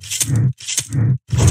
Mm-hmm.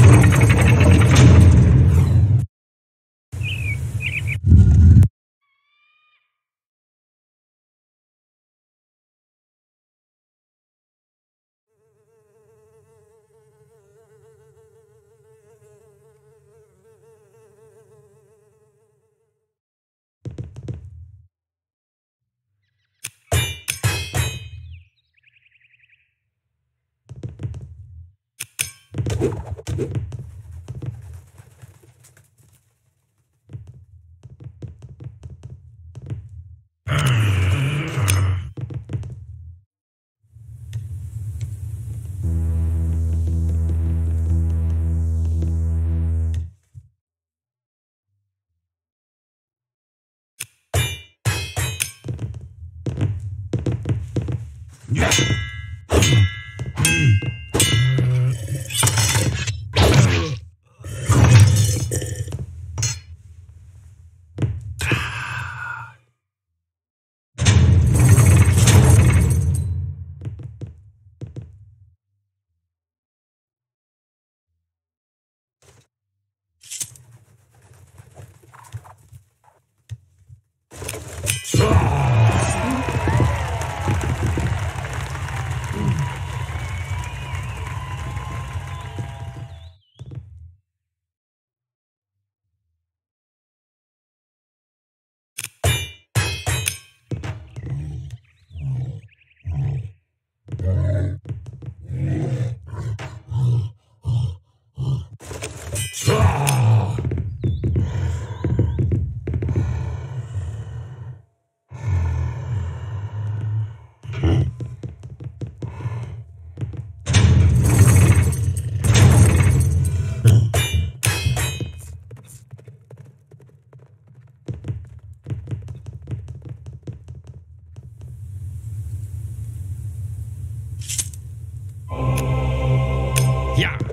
Ja.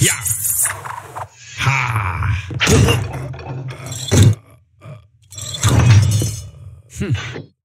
Ja. Ha. Ta.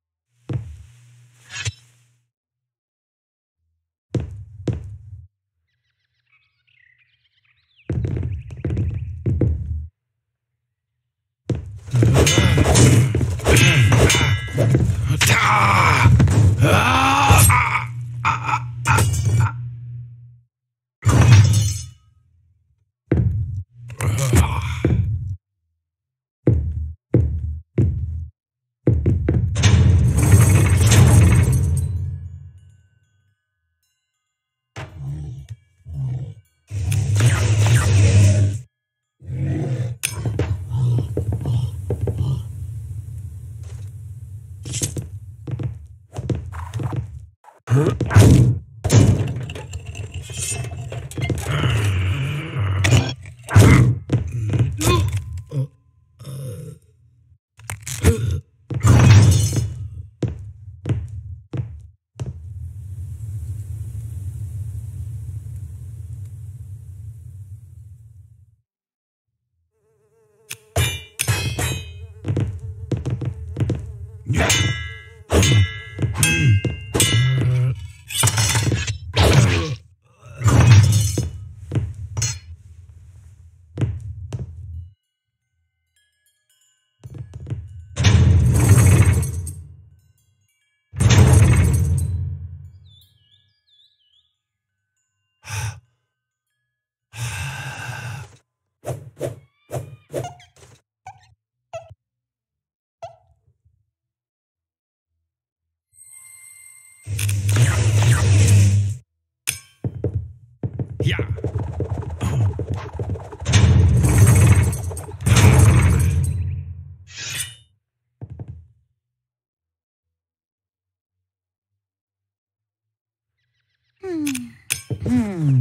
Hmm. hmm.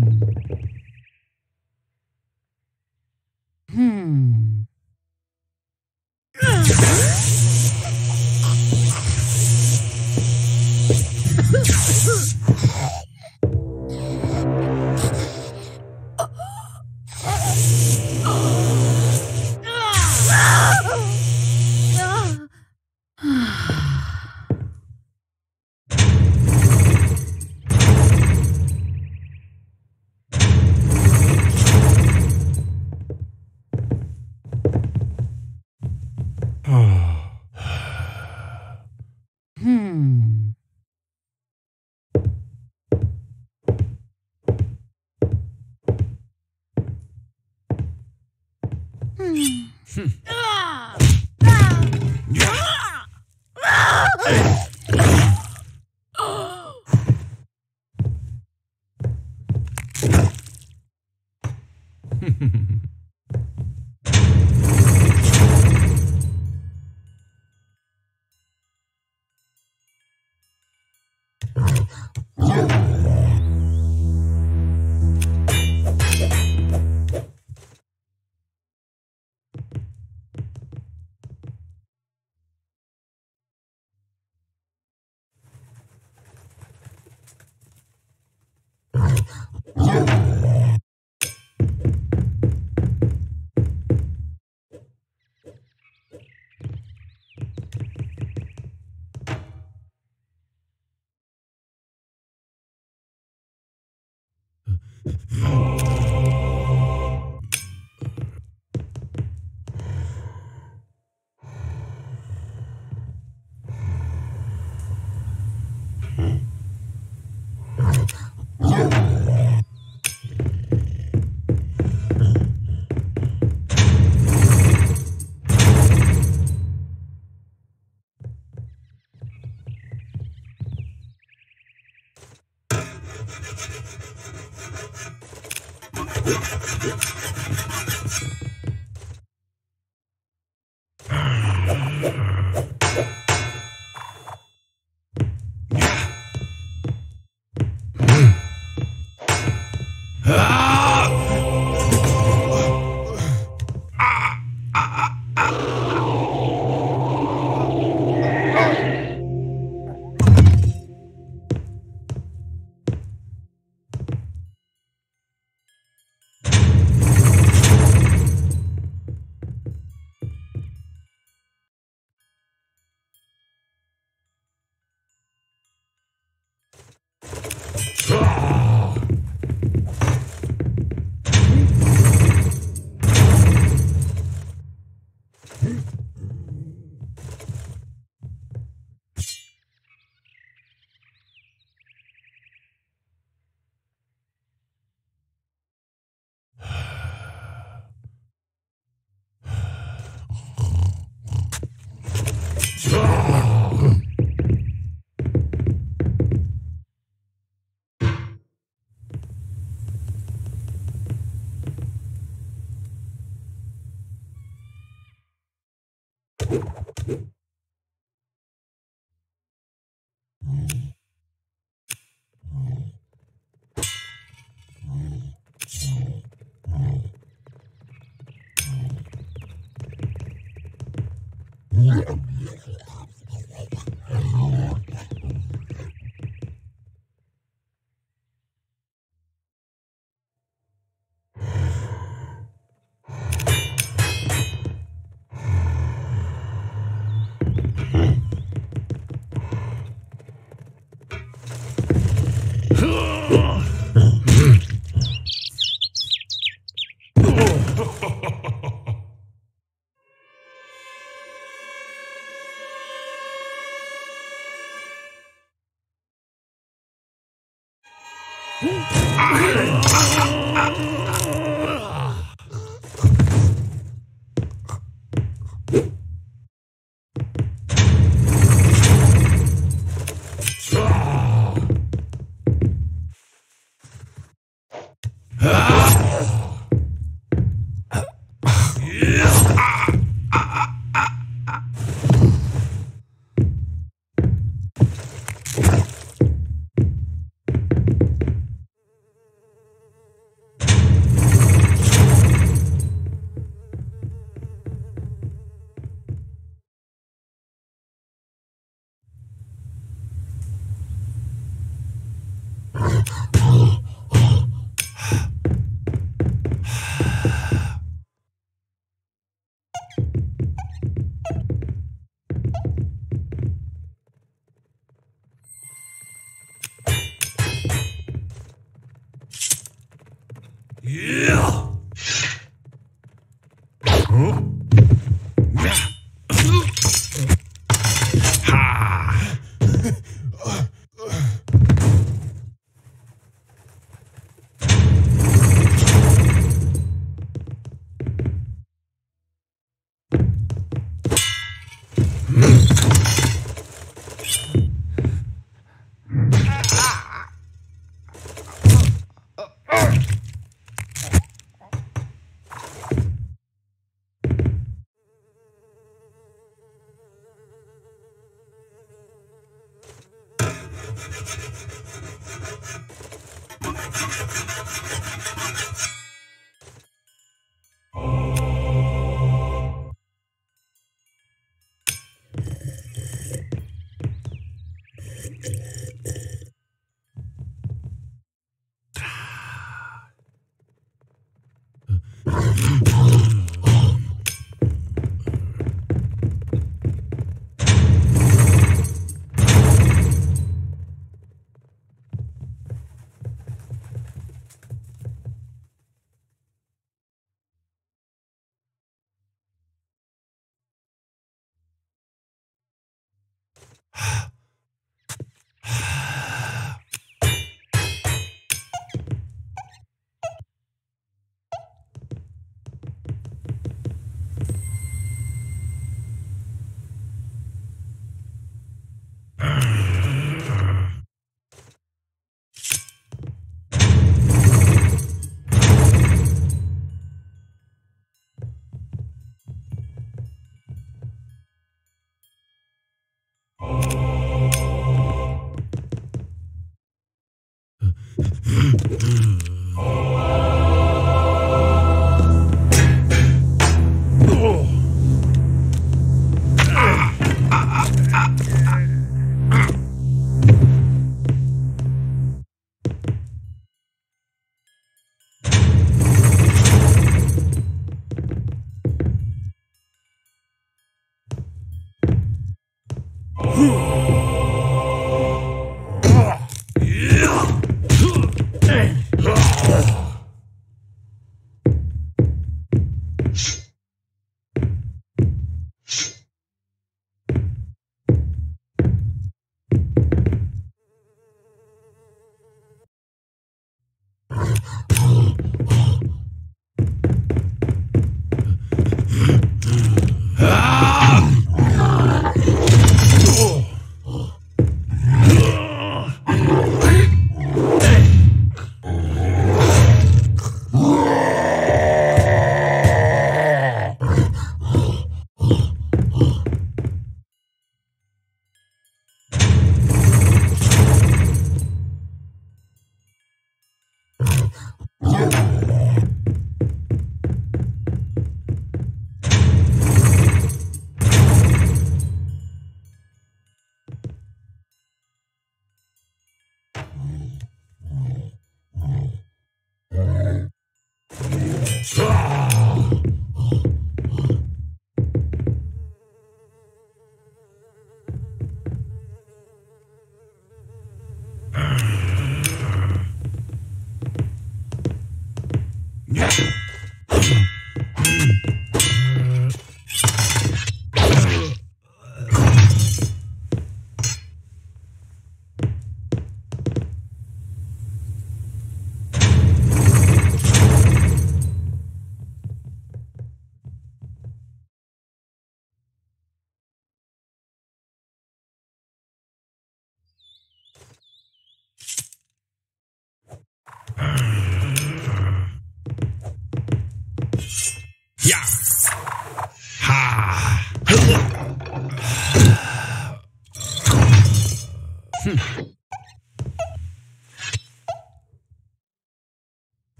Oh.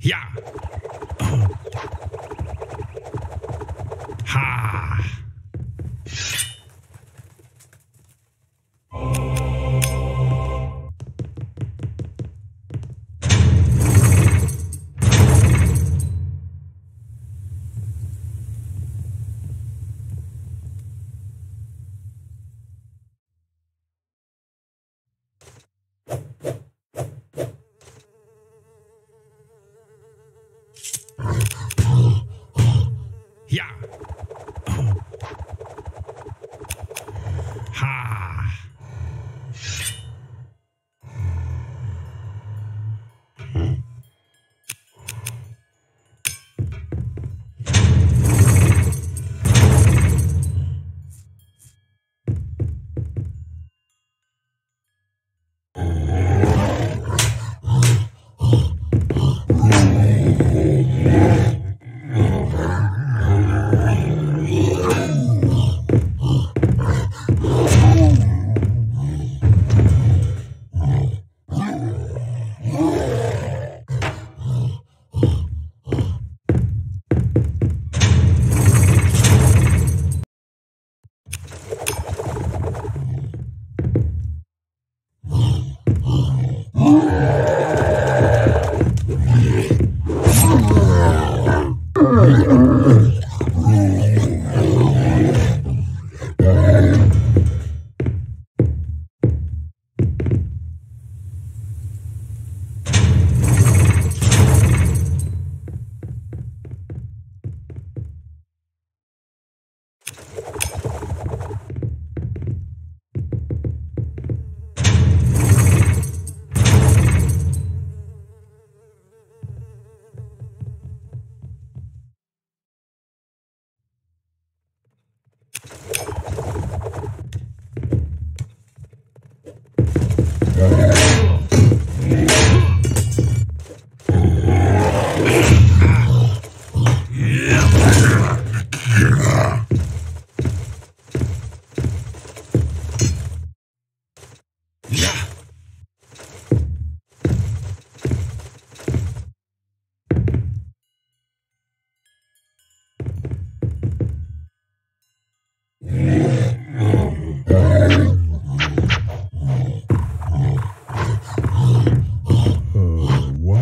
Ja,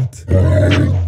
What?